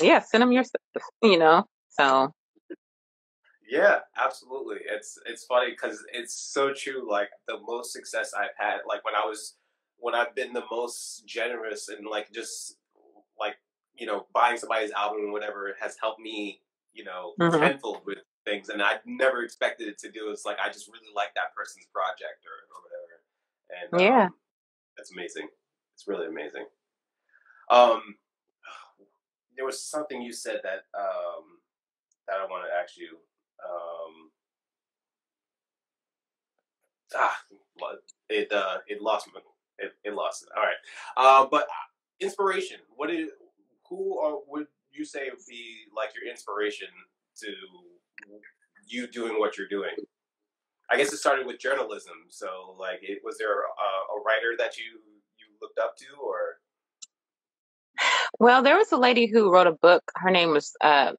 yeah, send them your stuff, you know? So. Yeah, absolutely. It's it's funny because it's so true. Like the most success I've had, like when I was when I've been the most generous and like just like you know buying somebody's album or whatever has helped me you know, mm-hmm. tenfold with things, and I never expected it to do. It's like I just really like that person's project or, or whatever, and yeah, um, that's amazing. It's really amazing. Um, there was something you said that um that I want to ask you. Um, ah, it uh, it lost me. It, it lost it. All right, uh, but inspiration. What is who are would you say would be like your inspiration to you doing what you're doing? I guess it started with journalism. So like, it was there a, a writer that you you looked up to, or? Well, there was a lady who wrote a book. Her name was uh,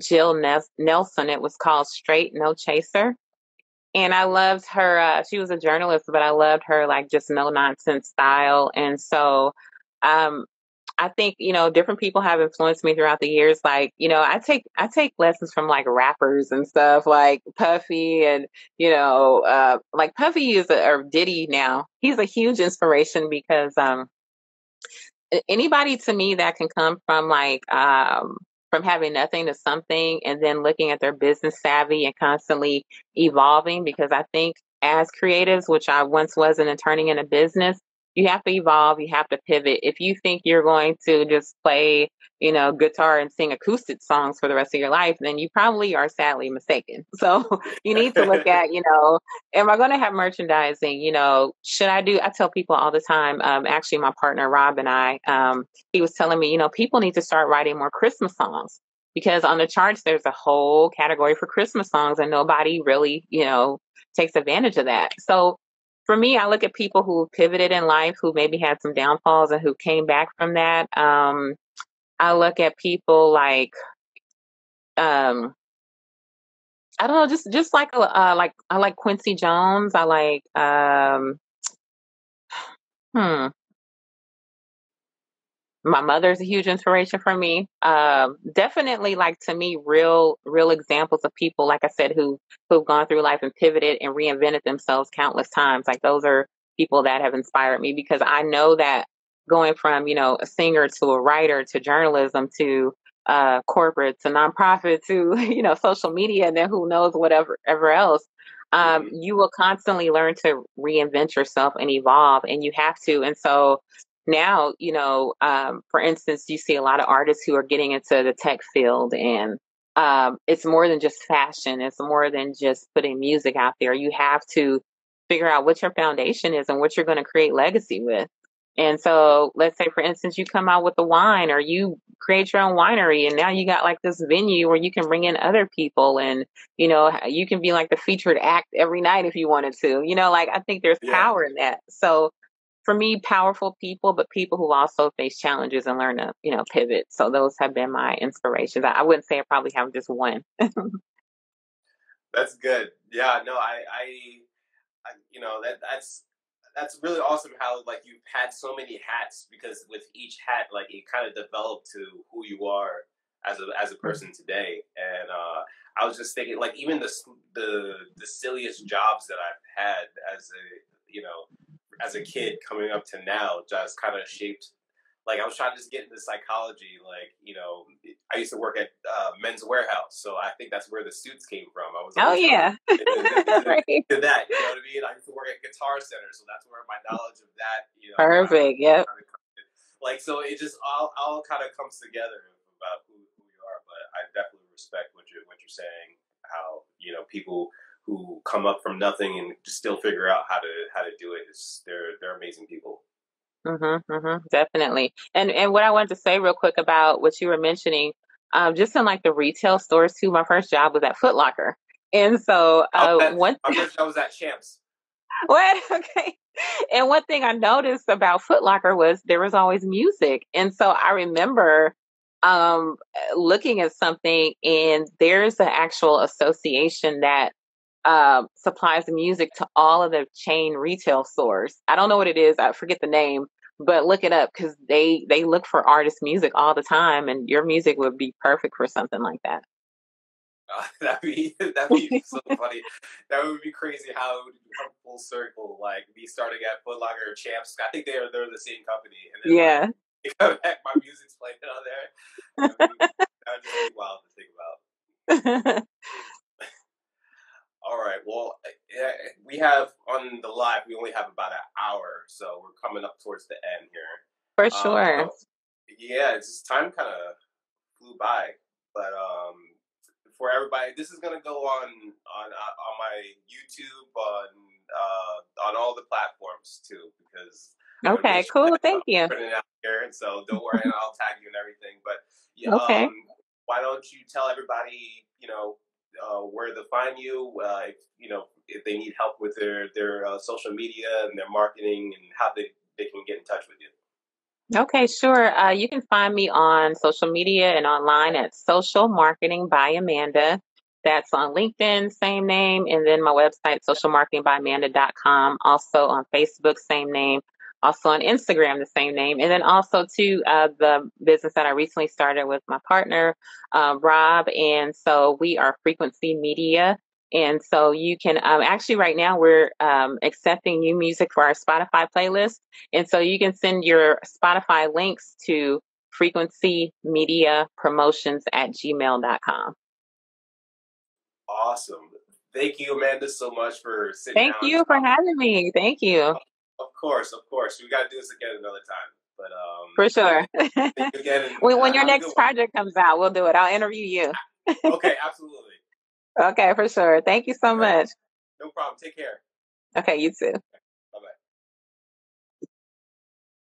Jill Nelson. It was called Straight No Chaser. And I loved her. Uh, she was a journalist, but I loved her like just no nonsense style. And so um, I think, you know, different people have influenced me throughout the years. Like, you know, I take I take lessons from like rappers and stuff like Puffy and, you know, uh like Puffy is a or Diddy now. He's a huge inspiration because um anybody to me that can come from like um from having nothing to something and then looking at their business savvy and constantly evolving because I think as creatives, which I once wasn't and turning in a business, you have to evolve, you have to pivot. If you think you're going to just play, you know, guitar and sing acoustic songs for the rest of your life, then you probably are sadly mistaken. So you need to look at, you know, am I going to have merchandising? You know, should I do? I tell people all the time. Um, actually, my partner Rob and I, um, he was telling me, you know, people need to start writing more Christmas songs because on the charts there's a whole category for Christmas songs, and nobody really, you know, takes advantage of that. So for me, I look at people who pivoted in life, who maybe had some downfalls and who came back from that. Um, I look at people like, um, I don't know, just just like uh, like I like Quincy Jones. I like, um, hmm, my mother's a huge inspiration for me. Um, definitely, like to me, real, real examples of people, like I said, who who've gone through life and pivoted and reinvented themselves countless times. Like those are people that have inspired me because I know that going from you know a singer to a writer to journalism to uh, corporate to nonprofit to you know social media and then who knows whatever ever else um, you will constantly learn to reinvent yourself and evolve and you have to and so now, you know, um, for instance, you see a lot of artists who are getting into the tech field and um, it's more than just fashion. It's more than just putting music out there. You have to figure out what your foundation is and what you're going to create legacy with. And so let's say, for instance, you come out with a wine or you create your own winery and now you got like this venue where you can bring in other people and, you know, you can be like the featured act every night if you wanted to, you know, like I think there's yeah. power in that. So for me, powerful people, but people who also face challenges and learn to, you know, pivot. So those have been my inspirations. I, I wouldn't say I probably have just one. that's good. Yeah, no, I, I, I, you know, that that's that's really awesome. How like you've had so many hats because with each hat, like it kind of developed to who you are as a as a mm-hmm. person today. And uh, I was just thinking, like even the the the silliest jobs that I've had as a you know as a kid coming up to now just kind of shaped like I was trying to just get into psychology. Like you know, I used to work at uh, Men's Wearhouse, so I think that's where the suits came from. I was oh yeah, did, did, right. did that. You know what I mean? I used to work at Guitar Center, so that's where my knowledge of that. You know, perfect. Yep. Like so, it just all all kind of comes together about who, who you are. But I definitely respect what you're what you're saying. How you know people who come up from nothing and still figure out how to how to do it. It's, they're they're amazing people. Mhm, mhm, definitely. And and what I wanted to say real quick about what you were mentioning, um, just in like the retail stores too. My first job was at Foot Locker, and so uh, oh, one. My first job was at Champs. What? Okay. And one thing I noticed about Foot Locker was there was always music, and so I remember um looking at something and there's an actual association that uh, supplies the music to all of the chain retail stores. I don't know what it is. I forget the name, but look it up because they they look for artist music all the time, and your music would be perfect for something like that. Uh, that'd be that'd be so funny. That would be crazy how it would come full circle. Like me starting at Foot Locker Champs. I think they're they're the same company. And then yeah. Like, heck, my music's playing on there. That'd be, that'd just be wild to think about. All right. Well, eh, we have on the live. We only have about an hour, so we're coming up towards the end here. For um, sure. Um, yeah, it's just time kind of flew by, but um, for everybody, this is gonna go on on uh, on my YouTube on uh, on all the platforms too, because okay, cool. Thank you. Putting it out here, so don't worry, I'll tag you and everything. But yeah, okay. Um, why don't you tell everybody, you know, uh, where to find you, uh, if you know if they need help with their their uh, social media and their marketing, and how they they can get in touch with you. Okay, sure. Uh, you can find me on social media and online at Social Marketing by Amanda. That's on LinkedIn, same name, and then my website, socialmarketingbyamanda.com. Also on Facebook, same name. Also on Instagram, the same name. And then also to uh, the business that I recently started with my partner, uh, Rob. And so we are Frequency Media. And so you can um, actually right now we're um, accepting new music for our Spotify playlist. And so you can send your Spotify links to frequency media promotions at gmail.com. Awesome. Thank you, Amanda, so much for sitting Thank you for having me. Thank you. Of course, of course. We got to do this again another time. But um, for sure. again, when, when your next project comes out, we'll do it. I'll interview you. okay, absolutely. Okay, for sure. Thank you so much. No problem. Take care. Okay, you too.